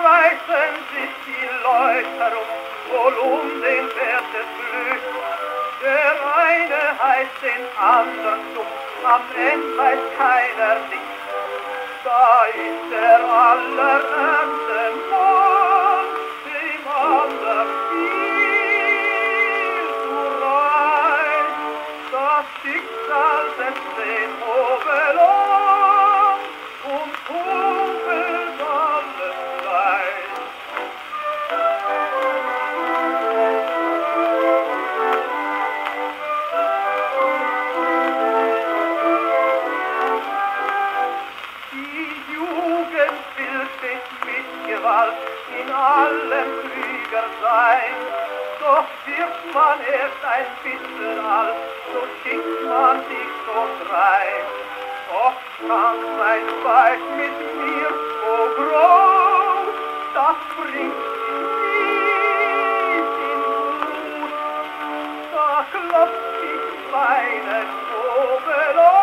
reißen sich die Leute um, wohl um den Wert des Glücks. Der eine heißt den anderen dumm, am Ende weiß keiner nichts. Da ist der allerärmste Mann, dem anderen viel zu reich. Das Schicksal setzt den in allem klüger sein. Doch wird man erst ein bisschen alt, so schickt man sich so drei. Doch kann sein Weib mit mir so groß, das bringt mich nicht in Mut. Da klopft ich meinen Hobel auf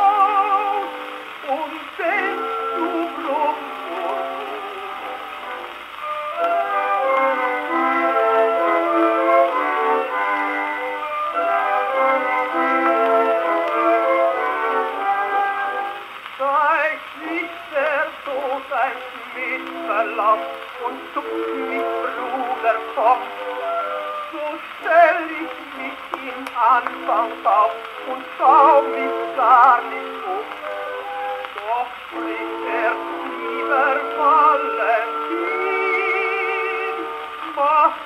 Land und zupft mich Bruder komm. So stell ich mich im Anfang auf und schau mich gar nicht um. Doch spricht er lieber Valentin, mach